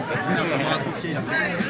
Thanks.